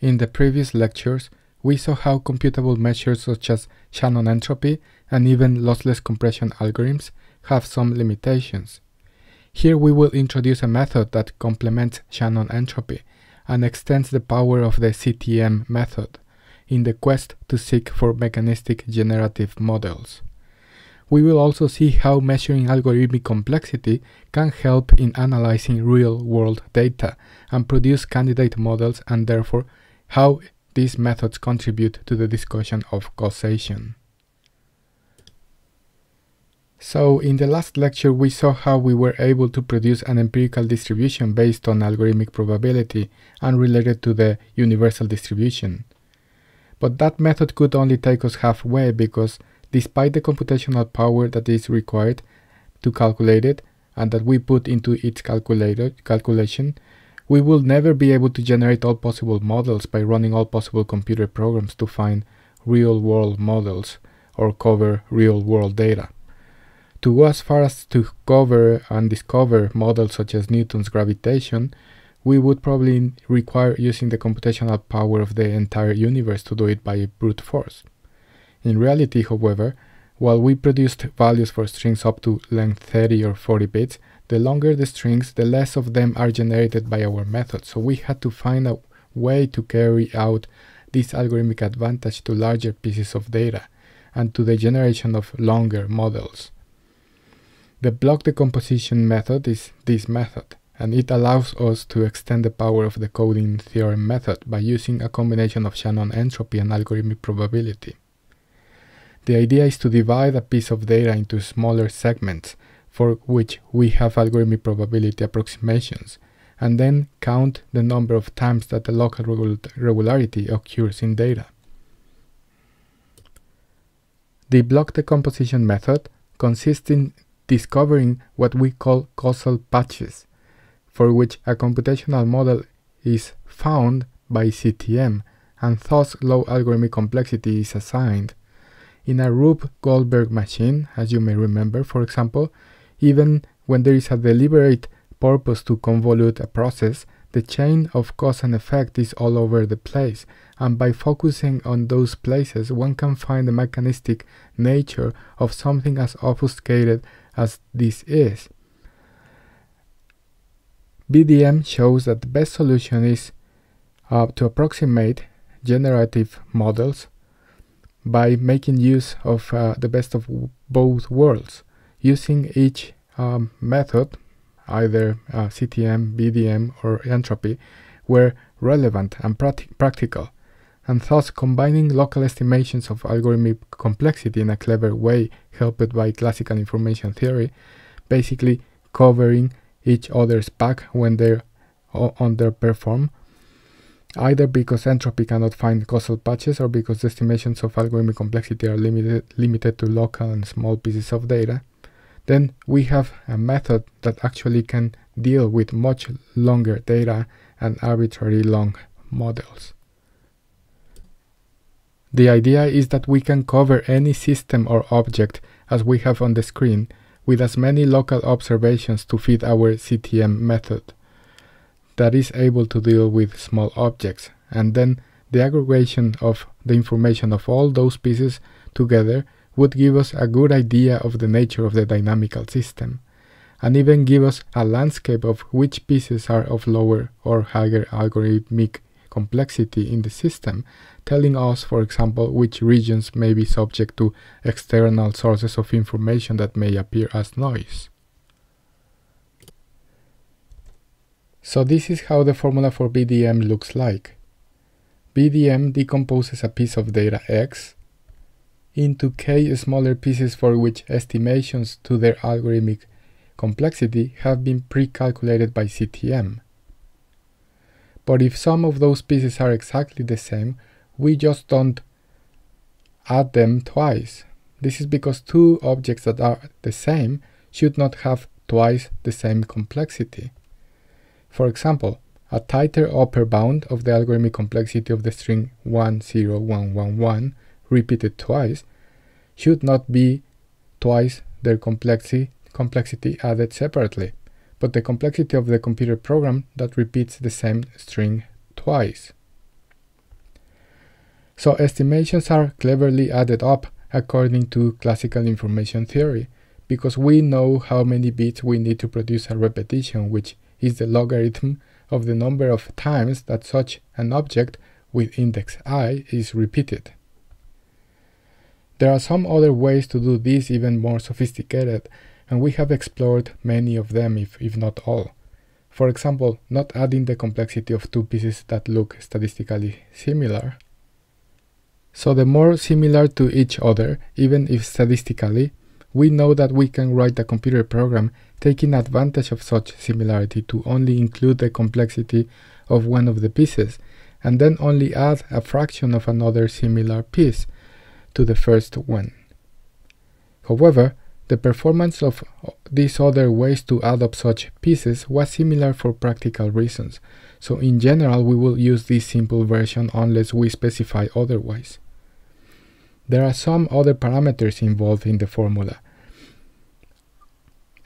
In the previous lectures, we saw how computable measures such as Shannon entropy and even lossless compression algorithms have some limitations. Here we will introduce a method that complements Shannon entropy and extends the power of the CTM method in the quest to seek for mechanistic generative models. We will also see how measuring algorithmic complexity can help in analyzing real-world data and produce candidate models and therefore how these methods contribute to the discussion of causation. So in the last lecture we saw how we were able to produce an empirical distribution based on algorithmic probability and related to the universal distribution. But that method could only take us halfway because despite the computational power that is required to calculate it and that we put into its calculation, we will never be able to generate all possible models by running all possible computer programs to find real-world models or cover real-world data. To go as far as to cover and discover models such as Newton's gravitation, we would probably require using the computational power of the entire universe to do it by brute force. In reality, however, while we produced values for strings up to length 30 or 40 bits, the longer the strings, the less of them are generated by our method. So we had to find a way to carry out this algorithmic advantage to larger pieces of data and to the generation of longer models. The block decomposition method is this method and it allows us to extend the power of the coding theorem method by using a combination of Shannon entropy and algorithmic probability. The idea is to divide a piece of data into smaller segments for which we have algorithmic probability approximations, and then count the number of times that the local regularity occurs in data. The block decomposition method consists in discovering what we call causal patches, for which a computational model is found by CTM and thus low algorithmic complexity is assigned. In a Rube Goldberg machine, as you may remember, for example, even when there is a deliberate purpose to convolute a process, the chain of cause and effect is all over the place, and by focusing on those places, one can find the mechanistic nature of something as obfuscated as this is. BDM shows that the best solution is uh, to approximate generative models by making use of uh, the best of both worlds, using each um, method, either uh, CTM, BDM, or entropy, were relevant and practical, and thus combining local estimations of algorithmic complexity in a clever way helped by classical information theory, basically covering each other's back when they underperform, either because entropy cannot find causal patches or because the estimations of algorithmic complexity are limited, limited to local and small pieces of data, then we have a method that actually can deal with much longer data and arbitrarily long models. The idea is that we can cover any system or object as we have on the screen with as many local observations to fit our CTM method that is able to deal with small objects, and then the aggregation of the information of all those pieces together would give us a good idea of the nature of the dynamical system, and even give us a landscape of which pieces are of lower or higher algorithmic complexity in the system, telling us, for example, which regions may be subject to external sources of information that may appear as noise. So this is how the formula for BDM looks like. BDM decomposes a piece of data X into k smaller pieces for which estimations to their algorithmic complexity have been pre-calculated by CTM. But if some of those pieces are exactly the same, we just don't add them twice. This is because two objects that are the same should not have twice the same complexity. For example, a tighter upper bound of the algorithmic complexity of the string 10111 repeated twice should not be twice their complexity, complexity added separately but the complexity of the computer program that repeats the same string twice. So estimations are cleverly added up according to classical information theory, because we know how many bits we need to produce a repetition, which is the logarithm of the number of times that such an object with index i is repeated. There are some other ways to do this even more sophisticated, and we have explored many of them, if, if not all. For example, not adding the complexity of two pieces that look statistically similar. So the more similar to each other, even if statistically, we know that we can write a computer program taking advantage of such similarity to only include the complexity of one of the pieces, and then only add a fraction of another similar piece to the first one. However, the performance of these other ways to add up such pieces was similar for practical reasons, so in general we will use this simple version unless we specify otherwise. There are some other parameters involved in the formula,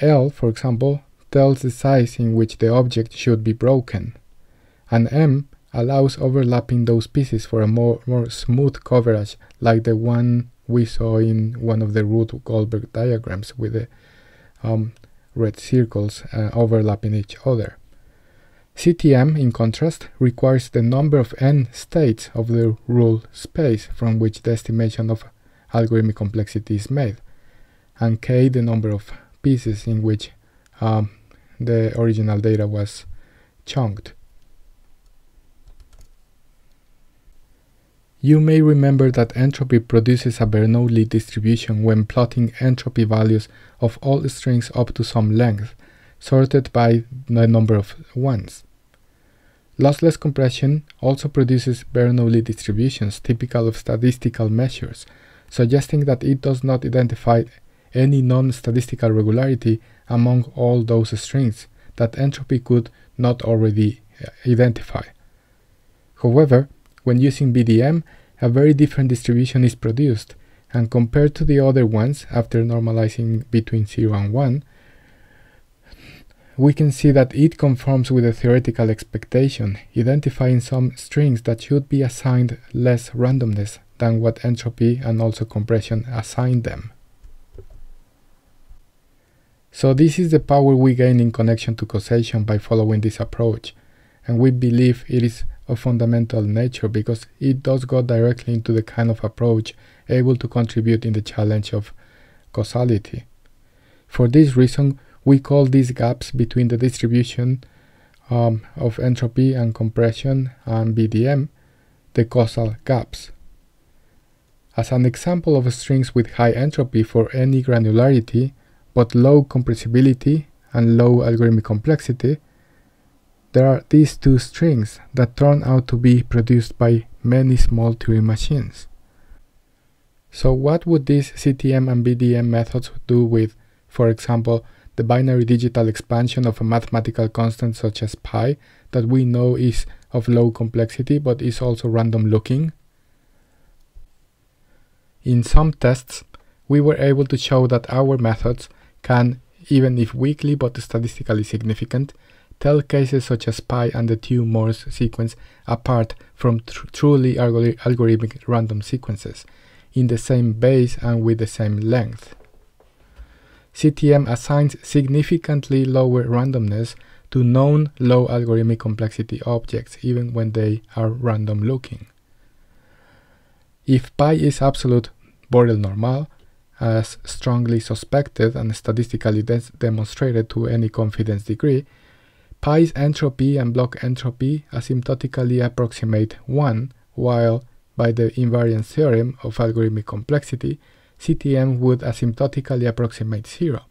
L, for example, tells the size in which the object should be broken, and M allows overlapping those pieces for a more, more smooth coverage like the one we saw in one of the Rube-Goldberg diagrams with the um, red circles uh, overlapping each other. CTM, in contrast, requires the number of n states of the rule space from which the estimation of algorithmic complexity is made, and k the number of pieces in which um, the original data was chunked. You may remember that entropy produces a Bernoulli distribution when plotting entropy values of all strings up to some length, sorted by the number of ones. Lossless compression also produces Bernoulli distributions typical of statistical measures, suggesting that it does not identify any non-statistical regularity among all those strings that entropy could not already uh, identify. However, when using BDM, a very different distribution is produced, and compared to the other ones, after normalizing between 0 and 1, we can see that it conforms with the theoretical expectation, identifying some strings that should be assigned less randomness than what entropy and also compression assign them. So this is the power we gain in connection to causation by following this approach, and we believe it is of fundamental nature because it does go directly into the kind of approach able to contribute in the challenge of causality. For this reason, we call these gaps between the distribution um, of entropy and compression and BDM the causal gaps. As an example of strings with high entropy for any granularity, but low compressibility and low algorithmic complexity, there are these two strings that turn out to be produced by many small Turing machines. So what would these CTM and BDM methods do with, for example, the binary digital expansion of a mathematical constant such as pi that we know is of low complexity but is also random looking? In some tests, we were able to show that our methods can, even if weakly but statistically significant, tell cases such as pi and the Thue-Morse sequence apart from tr truly algorithmic random sequences in the same base and with the same length. CTM assigns significantly lower randomness to known low algorithmic complexity objects even when they are random looking. If pi is absolute Borel normal, as strongly suspected and statistically demonstrated to any confidence degree, pi's entropy and block entropy asymptotically approximate 1, while by the invariance theorem of algorithmic complexity, CTM would asymptotically approximate 0.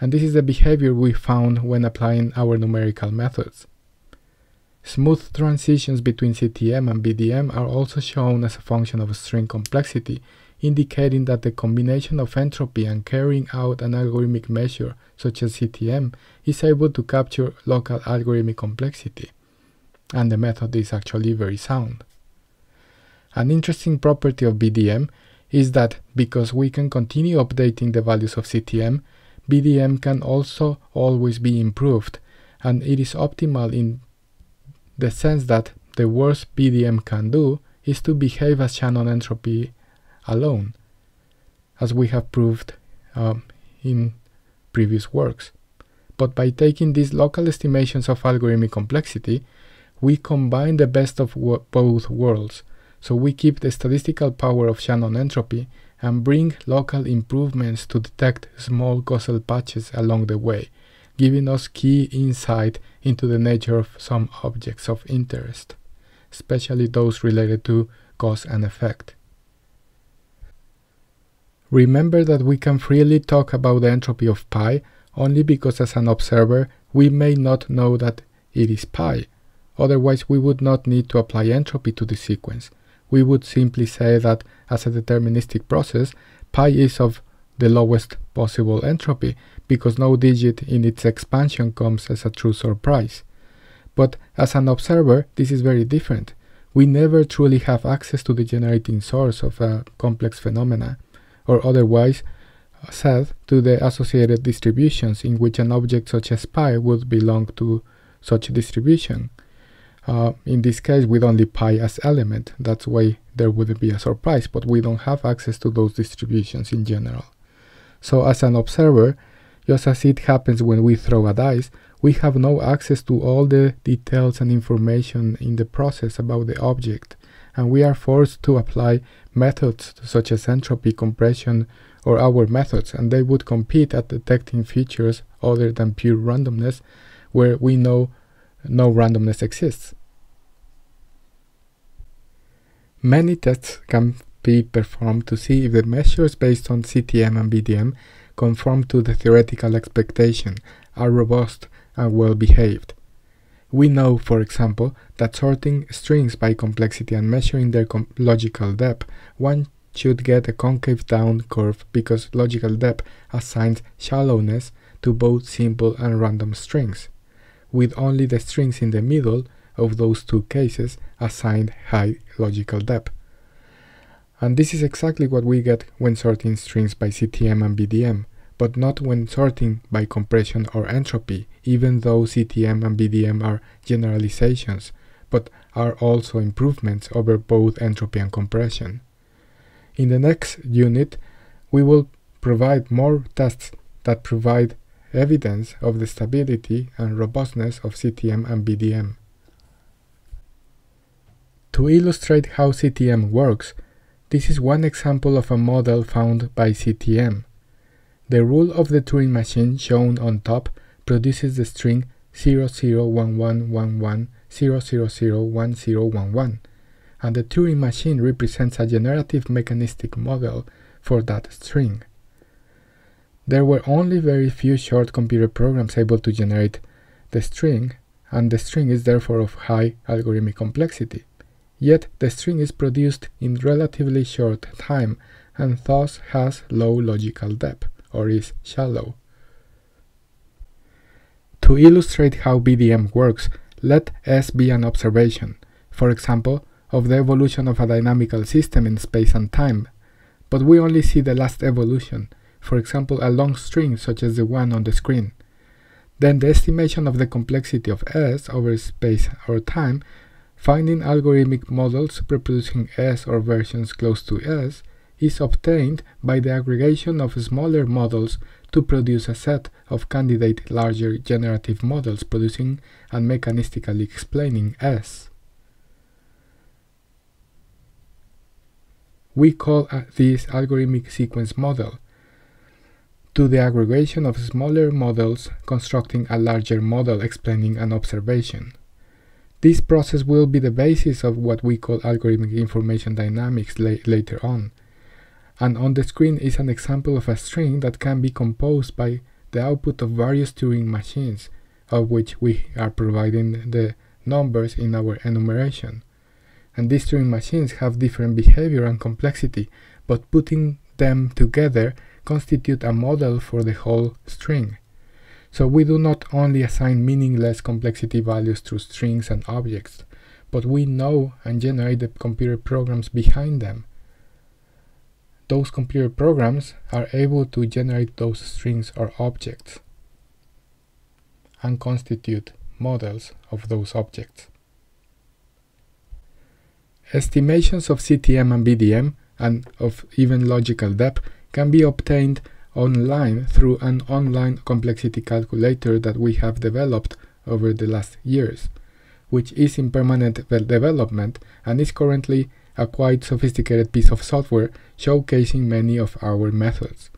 And this is the behavior we found when applying our numerical methods. Smooth transitions between CTM and BDM are also shown as a function of string complexity, indicating that the combination of entropy and carrying out an algorithmic measure such as CTM is able to capture local algorithmic complexity. And the method is actually very sound. An interesting property of BDM is that because we can continue updating the values of CTM, BDM can also always be improved, and it is optimal in the sense that the worst BDM can do is to behave as Shannon entropy alone, as we have proved um, in previous works. But by taking these local estimations of algorithmic complexity, we combine the best of both worlds. So we keep the statistical power of Shannon entropy and bring local improvements to detect small causal patches along the way, giving us key insight into the nature of some objects of interest, especially those related to cause and effect. Remember that we can freely talk about the entropy of pi only because as an observer we may not know that it is pi, otherwise we would not need to apply entropy to the sequence. We would simply say that as a deterministic process, pi is of the lowest possible entropy because no digit in its expansion comes as a true surprise. But as an observer, this is very different. We never truly have access to the generating source of a complex phenomena, or otherwise said, to the associated distributions in which an object such as pi would belong to such a distribution. Uh, in this case, with only pi as element, that's why there wouldn't be a surprise, but we don't have access to those distributions in general. So as an observer, just as it happens when we throw a dice, we have no access to all the details and information in the process about the object, and we are forced to apply methods such as entropy, compression, or our methods, and they would compete at detecting features other than pure randomness, where we know no randomness exists. Many tests can be performed to see if the measures based on CTM and BDM conform to the theoretical expectation, are robust and well behaved. We know, for example, that sorting strings by complexity and measuring their logical depth, one should get a concave down curve because logical depth assigns shallowness to both simple and random strings, with only the strings in the middle of those two cases assigned high logical depth. And this is exactly what we get when sorting strings by CTM and BDM, but not when sorting by compression or entropy, even though CTM and BDM are generalizations, but are also improvements over both entropy and compression. In the next unit, we will provide more tests that provide evidence of the stability and robustness of CTM and BDM. To illustrate how CTM works, this is one example of a model found by CTM. The rule of the Turing machine shown on top produces the string 001110001011, and the Turing machine represents a generative mechanistic model for that string. There were only very few short computer programs able to generate the string, and the string is therefore of high algorithmic complexity. Yet the string is produced in relatively short time and thus has low logical depth, or is shallow. To illustrate how BDM works, let S be an observation, for example, of the evolution of a dynamical system in space and time, but we only see the last evolution, for example a long string such as the one on the screen. Then the estimation of the complexity of S over space or time Finding algorithmic models reproducing S or versions close to S is obtained by the aggregation of smaller models to produce a set of candidate larger generative models producing and mechanistically explaining S. We call this algorithmic sequence model to the aggregation of smaller models constructing a larger model explaining an observation. This process will be the basis of what we call algorithmic information dynamics la later on. And on the screen is an example of a string that can be composed by the output of various Turing machines, of which we are providing the numbers in our enumeration. And these Turing machines have different behavior and complexity, but putting them together constitute a model for the whole string. So we do not only assign meaningless complexity values to strings and objects, but we know and generate the computer programs behind them. Those computer programs are able to generate those strings or objects and constitute models of those objects. Estimations of CTM and BDM and of even logical depth can be obtained online through an online complexity calculator that we have developed over the last years, which is in permanent development and is currently a quite sophisticated piece of software showcasing many of our methods.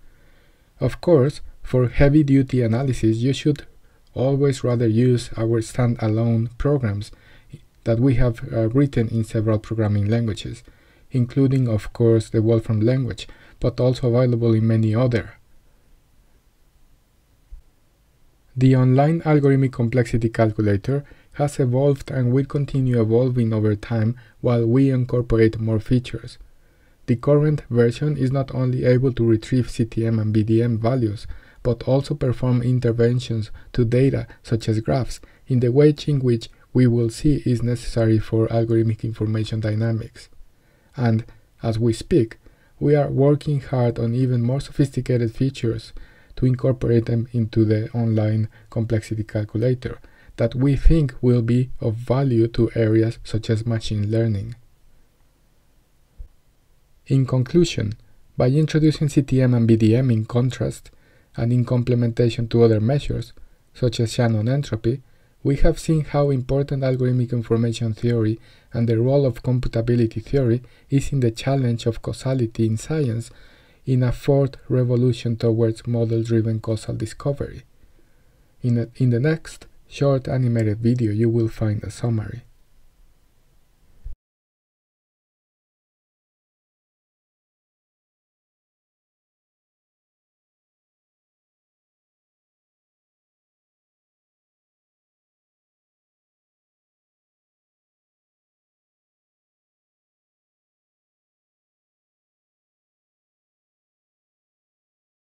Of course, for heavy-duty analysis, you should always rather use our standalone programs that we have uh, written in several programming languages, including, of course, the Wolfram language, but also available in many other. The online algorithmic complexity calculator has evolved and will continue evolving over time while we incorporate more features. The current version is not only able to retrieve CTM and BDM values, but also perform interventions to data such as graphs in the way in which we will see is necessary for algorithmic information dynamics. And as we speak, we are working hard on even more sophisticated features to incorporate them into the online complexity calculator that we think will be of value to areas such as machine learning. In conclusion, by introducing CTM and BDM in contrast and in complementation to other measures, such as Shannon entropy, we have seen how important algorithmic information theory and the role of computability theory is in the challenge of causality in science in a fourth revolution towards model-driven causal discovery. In, a, in the next short animated video you will find a summary.